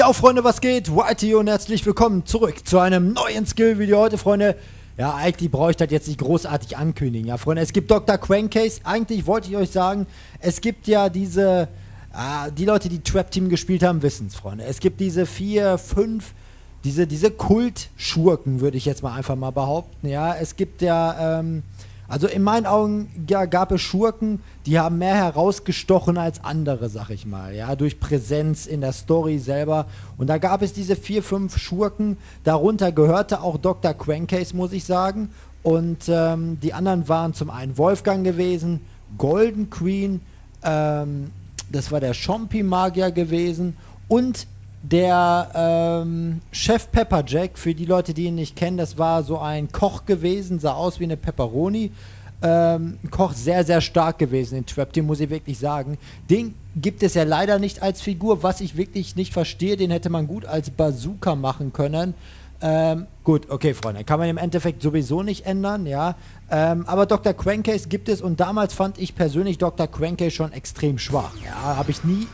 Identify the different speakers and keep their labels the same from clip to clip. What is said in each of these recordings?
Speaker 1: Ja, Freunde, was geht? Whitey und herzlich willkommen zurück zu einem neuen Skill-Video heute, Freunde. Ja, eigentlich brauche ich das jetzt nicht großartig ankündigen. Ja, Freunde, es gibt Dr. Crankcase. Eigentlich wollte ich euch sagen, es gibt ja diese... Ah, die Leute, die Trap Team gespielt haben, wissen es, Freunde. Es gibt diese vier, fünf, diese, diese Kult-Schurken, würde ich jetzt mal einfach mal behaupten. Ja, es gibt ja... Ähm, also in meinen Augen ja, gab es Schurken, die haben mehr herausgestochen als andere, sag ich mal. Ja, durch Präsenz in der Story selber. Und da gab es diese vier, fünf Schurken. Darunter gehörte auch Dr. Crankcase, muss ich sagen. Und ähm, die anderen waren zum einen Wolfgang gewesen, Golden Queen, ähm, das war der Chompy-Magier gewesen und der ähm, Chef Pepperjack, für die Leute, die ihn nicht kennen, das war so ein Koch gewesen, sah aus wie eine Pepperoni. Ähm, Koch sehr, sehr stark gewesen in Trap, den muss ich wirklich sagen. Den gibt es ja leider nicht als Figur, was ich wirklich nicht verstehe. Den hätte man gut als Bazooka machen können. Ähm, gut, okay, Freunde, kann man im Endeffekt sowieso nicht ändern, ja. Ähm, aber Dr. Crankcase gibt es und damals fand ich persönlich Dr. Crankcase schon extrem schwach. Ja, habe ich nie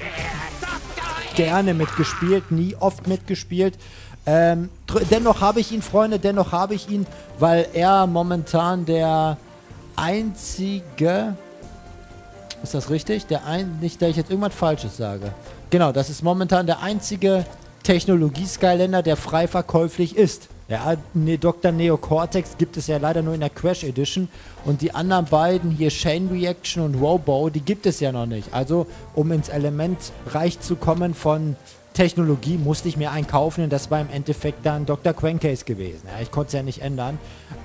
Speaker 1: gerne mitgespielt, nie oft mitgespielt. Ähm, dennoch habe ich ihn, Freunde, dennoch habe ich ihn, weil er momentan der einzige. Ist das richtig? Der ein, nicht, dass ich jetzt irgendwas Falsches sage. Genau, das ist momentan der einzige Technologie-Skylander, der frei verkäuflich ist. Ja, ne, Dr. Neo Cortex gibt es ja leider nur in der Crash Edition. Und die anderen beiden hier, Chain Reaction und Robo, die gibt es ja noch nicht. Also, um ins Element reich zu kommen von Technologie, musste ich mir einen kaufen. Und das war im Endeffekt dann Dr. Crankcase gewesen. Ja, ich konnte es ja nicht ändern.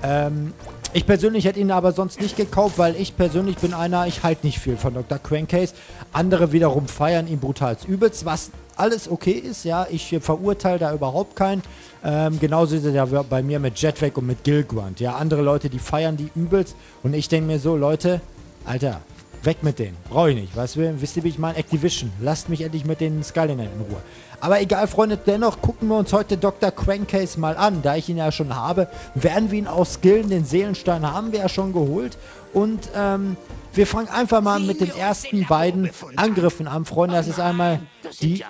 Speaker 1: Ähm, ich persönlich hätte ihn aber sonst nicht gekauft, weil ich persönlich bin einer, ich halte nicht viel von Dr. Crankcase. Andere wiederum feiern ihn brutal übelst, was alles okay ist, ja. Ich verurteile da überhaupt keinen. Ähm, genauso ist es ja bei mir mit Jetwack und mit Gilgrant. Ja, andere Leute, die feiern die übelst. Und ich denke mir so, Leute, Alter, weg mit denen. Brauche ich nicht. Weißt du, wisst ihr, wie ich meine? Activision. Lasst mich endlich mit den Skylinern in Ruhe. Aber egal, Freunde, dennoch gucken wir uns heute Dr. Crankcase mal an. Da ich ihn ja schon habe, werden wir ihn auch skillen. Den Seelenstein haben wir ja schon geholt. Und ähm, wir fangen einfach mal mit den ersten beiden Angriffen an, Freunde. Das ist einmal die...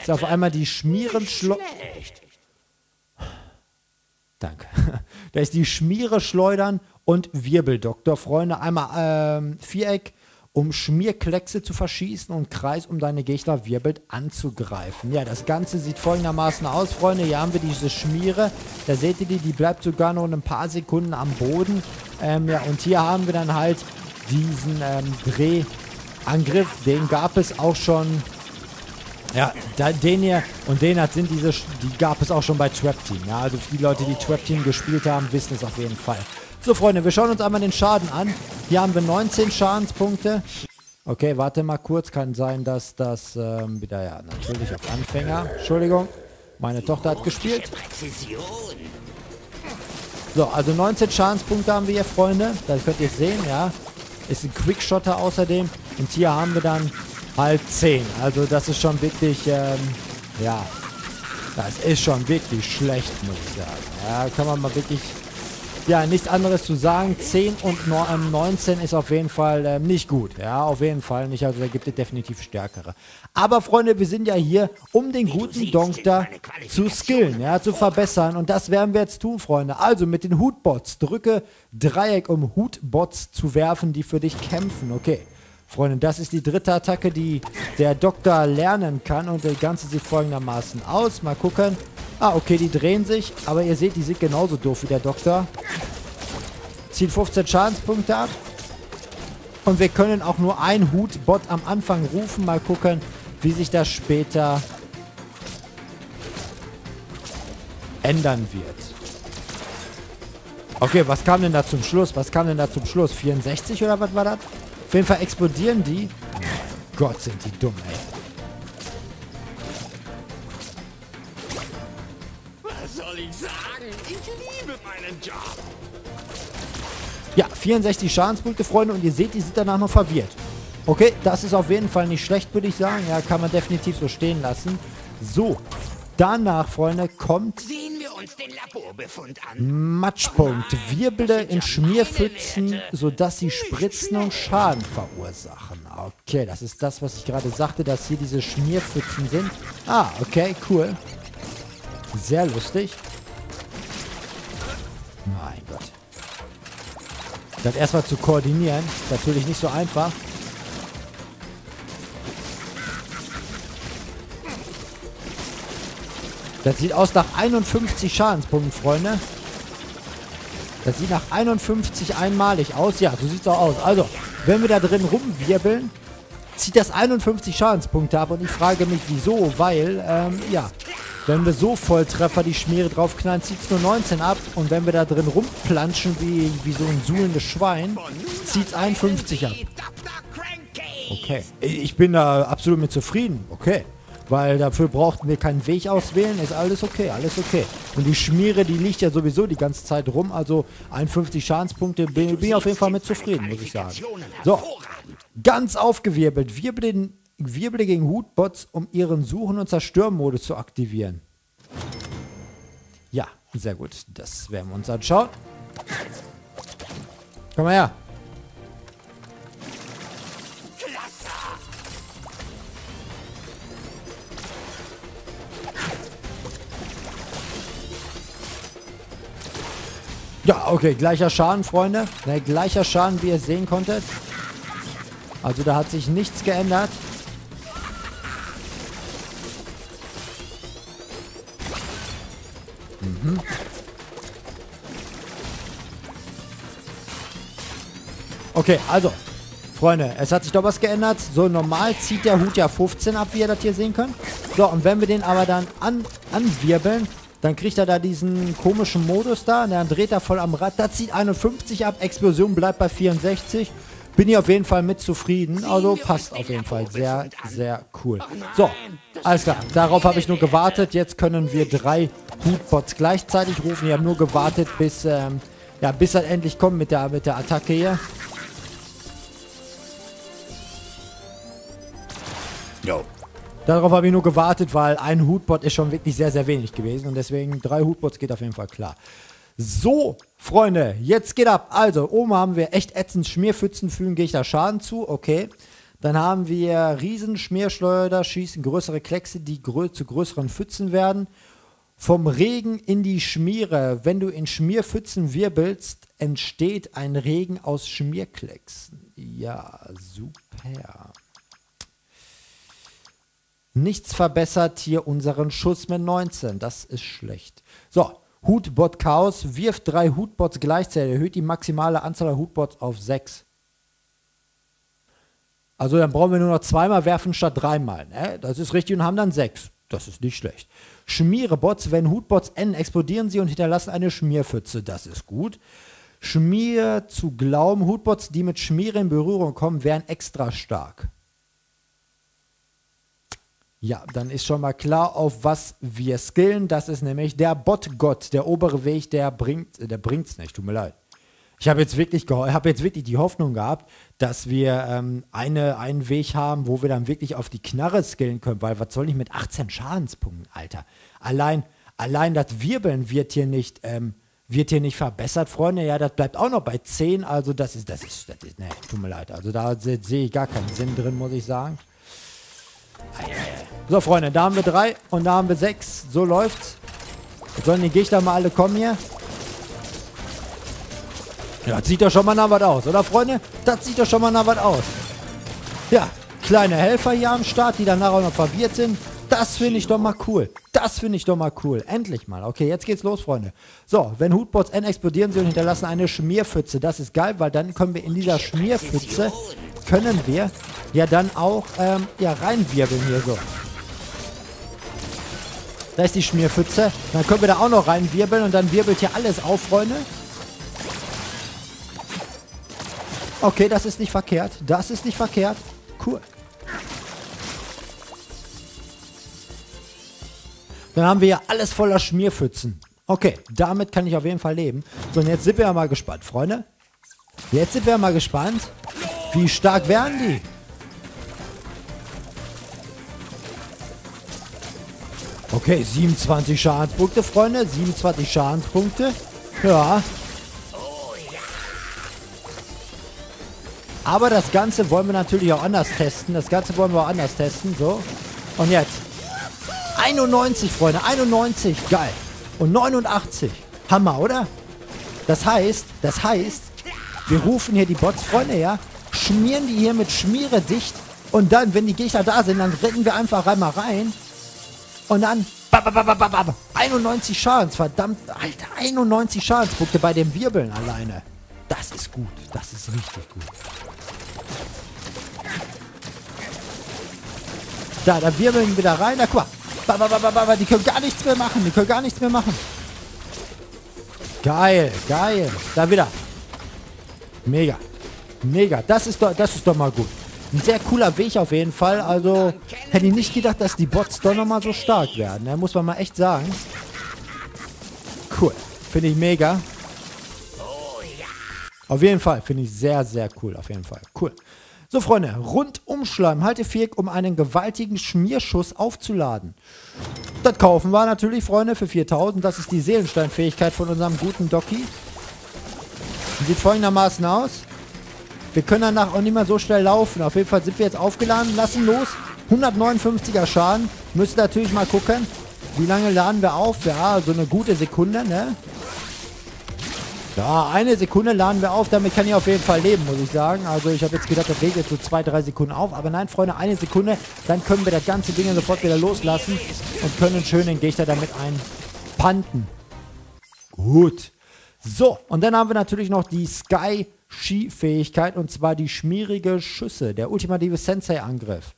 Speaker 1: ist auf einmal die Schmierenschlo... Danke. Da ist die Schmiere schleudern und Wirbeldoktor. Freunde, einmal ähm, Viereck, um Schmierkleckse zu verschießen und Kreis, um deine Gegner wirbelt anzugreifen. Ja, das Ganze sieht folgendermaßen aus, Freunde. Hier haben wir diese Schmiere. Da seht ihr die, die bleibt sogar noch ein paar Sekunden am Boden. Ähm, ja, und hier haben wir dann halt diesen ähm, Drehangriff. Den gab es auch schon ja, da, den hier und den hat sind diese, die gab es auch schon bei Trap Team. Ja, also die Leute, die Trap Team gespielt haben, wissen es auf jeden Fall. So, Freunde, wir schauen uns einmal den Schaden an. Hier haben wir 19 Schadenspunkte. Okay, warte mal kurz. Kann sein, dass das ähm, wieder, ja, natürlich auf Anfänger. Entschuldigung, meine Tochter hat gespielt. So, also 19 Schadenspunkte haben wir hier, Freunde. Das könnt ihr sehen, ja. Ist ein Quickshotter außerdem. Und hier haben wir dann halt 10. Also das ist schon wirklich, ähm, ja, das ist schon wirklich schlecht, muss ich sagen. Ja, kann man mal wirklich, ja, nichts anderes zu sagen. 10 und 19 ist auf jeden Fall ähm, nicht gut. Ja, auf jeden Fall nicht. Also da gibt es definitiv stärkere. Aber Freunde, wir sind ja hier, um den guten Donkter zu skillen, ja, zu verbessern. Und das werden wir jetzt tun, Freunde. Also mit den Hutbots. Drücke Dreieck, um Hutbots zu werfen, die für dich kämpfen. Okay. Freunde, das ist die dritte Attacke, die der Doktor lernen kann. Und das Ganze sieht folgendermaßen aus. Mal gucken. Ah, okay, die drehen sich. Aber ihr seht, die sind genauso doof wie der Doktor. Zieht 15 Schadenspunkte ab. Und wir können auch nur ein Hutbot am Anfang rufen. Mal gucken, wie sich das später ändern wird. Okay, was kam denn da zum Schluss? Was kam denn da zum Schluss? 64 oder was war das? Auf jeden Fall explodieren die. Gott, sind die dumm, ey.
Speaker 2: Was soll ich sagen? Ich liebe meinen Job.
Speaker 1: Ja, 64 Schadenspunkte, Freunde. Und ihr seht, die sind danach noch verwirrt. Okay, das ist auf jeden Fall nicht schlecht, würde ich sagen. Ja, kann man definitiv so stehen lassen. So, danach, Freunde, kommt
Speaker 2: uns den Laborbefund an.
Speaker 1: Matschpunkt. Wirbele in Schmierpfützen, sodass sie Spritzen und Schaden verursachen. Okay, das ist das, was ich gerade sagte, dass hier diese Schmierpfützen sind. Ah, okay, cool. Sehr lustig. Mein Gott. Das erstmal zu koordinieren, ist natürlich nicht so einfach. Das sieht aus nach 51 Schadenspunkten, Freunde. Das sieht nach 51 einmalig aus. Ja, so sieht es auch aus. Also, wenn wir da drin rumwirbeln, zieht das 51 Schadenspunkte ab. Und ich frage mich, wieso? Weil, ähm, ja, wenn wir so Volltreffer die Schmiere draufknallen, zieht es nur 19 ab. Und wenn wir da drin rumplanschen wie, wie so ein suhlendes Schwein, zieht es 51 ab. Okay. Ich bin da absolut mit zufrieden. Okay. Weil dafür brauchten wir keinen Weg auswählen. Ist alles okay, alles okay. Und die Schmiere, die liegt ja sowieso die ganze Zeit rum. Also 51 Schadenspunkte bin, bin ich auf jeden Fall mit zufrieden, muss ich sagen. So, ganz aufgewirbelt. Wirbel, Wirbel gegen Hutbots, um ihren Suchen- und Zerstörmodus zu aktivieren. Ja, sehr gut. Das werden wir uns anschauen. Komm mal her. Ja, okay, gleicher Schaden, Freunde. Ne, gleicher Schaden, wie ihr sehen konntet. Also da hat sich nichts geändert. Mhm. Okay, also, Freunde, es hat sich doch was geändert. So, normal zieht der Hut ja 15 ab, wie ihr das hier sehen könnt. So, und wenn wir den aber dann an, anwirbeln, dann kriegt er da diesen komischen Modus da. Und dann dreht er voll am Rad. Da zieht 51 ab. Explosion bleibt bei 64. Bin ich auf jeden Fall mit zufrieden. Also passt auf jeden Fall. Sehr, sehr cool. So, alles klar. Darauf habe ich nur gewartet. Jetzt können wir drei Hutbots gleichzeitig rufen. Ich habe nur gewartet, bis, ähm, ja, bis er endlich kommt mit der, mit der Attacke hier. Darauf habe ich nur gewartet, weil ein Hutbot ist schon wirklich sehr, sehr wenig gewesen. Und deswegen drei Hutbots geht auf jeden Fall klar. So, Freunde, jetzt geht ab. Also, oben haben wir echt ätzend Schmierpfützen, fühlen Gegner Schaden zu. Okay. Dann haben wir riesen Schmierschleuder, schießen größere Kleckse, die grö zu größeren Pfützen werden. Vom Regen in die Schmiere. Wenn du in Schmierpfützen wirbelst, entsteht ein Regen aus Schmierklecksen. Ja, super. Nichts verbessert hier unseren Schuss mit 19. Das ist schlecht. So, Hutbot Chaos wirft drei Hutbots gleichzeitig, erhöht die maximale Anzahl der Hutbots auf 6. Also dann brauchen wir nur noch zweimal werfen statt dreimal. Ne? Das ist richtig und haben dann 6. Das ist nicht schlecht. Schmierebots, wenn Hutbots enden, explodieren sie und hinterlassen eine Schmierpfütze. Das ist gut. Schmier zu glauben, Hutbots, die mit Schmiere in Berührung kommen, wären extra stark. Ja, dann ist schon mal klar, auf was wir skillen. Das ist nämlich der Botgott, der obere Weg, der bringt, der bringt's nicht, tut mir leid. Ich habe jetzt wirklich, habe jetzt wirklich die Hoffnung gehabt, dass wir ähm, eine, einen Weg haben, wo wir dann wirklich auf die Knarre skillen können, weil was soll ich mit 18 Schadenspunkten, Alter? Allein, allein das Wirbeln wird hier nicht, ähm, wird hier nicht verbessert, Freunde. Ja, das bleibt auch noch bei 10, also das ist, das ist, das ist, ne, tut mir leid. Also da sehe seh ich gar keinen Sinn drin, muss ich sagen. So, Freunde, da haben wir drei und da haben wir sechs. So läuft's. Jetzt sollen die Gegner mal alle kommen hier. Ja, das sieht doch schon mal nach was aus, oder Freunde? Das sieht doch schon mal nach was aus. Ja, kleine Helfer hier am Start, die danach auch noch verwirrt sind. Das finde ich doch mal cool. Das finde ich doch mal cool. Endlich mal. Okay, jetzt geht's los, Freunde. So, wenn Hutbots N explodieren sie und hinterlassen eine Schmierpfütze. Das ist geil, weil dann können wir in dieser Schmierpfütze, können wir ja dann auch ähm, ja, reinwirbeln hier so. Da ist die Schmierpfütze. Dann können wir da auch noch reinwirbeln und dann wirbelt hier alles auf, Freunde. Okay, das ist nicht verkehrt. Das ist nicht verkehrt. Cool. Dann haben wir ja alles voller Schmierpfützen. Okay, damit kann ich auf jeden Fall leben. So, und jetzt sind wir mal gespannt, Freunde. Jetzt sind wir mal gespannt. Wie stark werden die? Okay, 27 Schadenspunkte, Freunde. 27 Schadenspunkte. Ja. Aber das Ganze wollen wir natürlich auch anders testen. Das Ganze wollen wir auch anders testen. So. Und jetzt. 91, Freunde. 91. Geil. Und 89. Hammer, oder? Das heißt, das heißt, wir rufen hier die Bots, Freunde, ja? Schmieren die hier mit Schmiere dicht. Und dann, wenn die Gegner da sind, dann rennen wir einfach einmal rein. Und dann 91 Schadens, verdammt, Alter, 91 Schadenspunkte bei dem Wirbeln alleine. Das ist gut, das ist richtig gut. Da, da wirbeln wir wieder rein. Da, guck mal. Die können gar nichts mehr machen. Die können gar nichts mehr machen. Geil, geil. Da wieder. Mega. Mega. Das ist doch, das ist doch mal gut. Ein sehr cooler Weg auf jeden Fall. Also hätte ich nicht gedacht, dass die Bots doch nochmal so stark werden. Da muss man mal echt sagen. Cool. Finde ich mega. Auf jeden Fall. Finde ich sehr, sehr cool. Auf jeden Fall. Cool. So, Freunde. Rundumschleim. Halte Viereck, um einen gewaltigen Schmierschuss aufzuladen. Das kaufen wir natürlich, Freunde, für 4000. Das ist die Seelensteinfähigkeit von unserem guten Doki. Sieht folgendermaßen aus. Wir können danach auch nicht mehr so schnell laufen. Auf jeden Fall sind wir jetzt aufgeladen, lassen los. 159er Schaden. Müssen natürlich mal gucken, wie lange laden wir auf. Ja, so eine gute Sekunde, ne? Ja, eine Sekunde laden wir auf. Damit kann ich auf jeden Fall leben, muss ich sagen. Also ich habe jetzt gedacht, das regelt so zwei, drei Sekunden auf. Aber nein, Freunde, eine Sekunde. Dann können wir das ganze Ding sofort wieder loslassen. Und können schön den Gegner damit einpanten. Gut. So, und dann haben wir natürlich noch die Sky Ski-Fähigkeit und zwar die schmierige Schüsse, der ultimative Sensei-Angriff.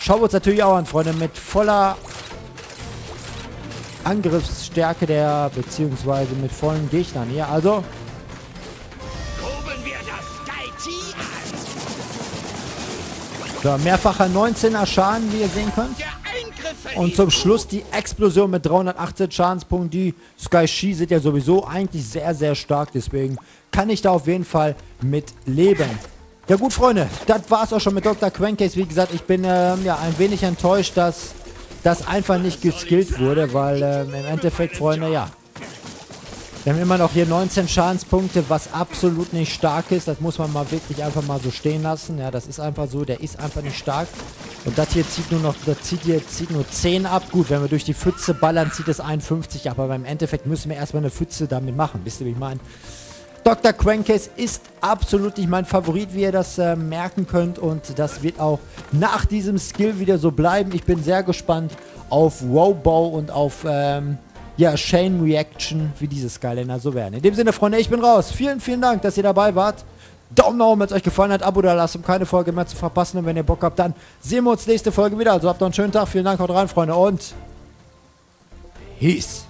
Speaker 1: Schauen wir uns natürlich auch an, Freunde, mit voller Angriffsstärke der, beziehungsweise mit vollen Gegnern hier. Also. So, mehrfacher 19er Schaden, wie ihr sehen könnt. Und zum Schluss die Explosion mit 318 Schadenspunkten. Die Sky Shi sind ja sowieso eigentlich sehr, sehr stark. Deswegen kann ich da auf jeden Fall mit leben. Ja gut, Freunde, das war's auch schon mit Dr. Quencase. Wie gesagt, ich bin ähm, ja ein wenig enttäuscht, dass das einfach nicht geskillt wurde, weil ähm, im Endeffekt, Freunde, ja. Wir haben immer noch hier 19 Schadenspunkte, was absolut nicht stark ist. Das muss man mal wirklich einfach mal so stehen lassen. Ja, das ist einfach so, der ist einfach nicht stark. Und das hier zieht nur noch, das zieht hier zieht nur 10 ab. Gut, wenn wir durch die Pfütze ballern, zieht es 51 ab. Aber im Endeffekt müssen wir erstmal eine Pfütze damit machen. Wisst ihr, wie ich meine? Dr. Crankcase ist absolut nicht mein Favorit, wie ihr das äh, merken könnt. Und das wird auch nach diesem Skill wieder so bleiben. Ich bin sehr gespannt auf Wowbow und auf ähm, ja, Shane Reaction, wie diese Skylander so werden. In dem Sinne, Freunde, ich bin raus. Vielen, vielen Dank, dass ihr dabei wart. Daumen nach oben, wenn es euch gefallen hat. Abo da lasst, um keine Folge mehr zu verpassen. Und wenn ihr Bock habt, dann sehen wir uns nächste Folge wieder. Also habt noch einen schönen Tag. Vielen Dank, haut rein, Freunde. Und Peace.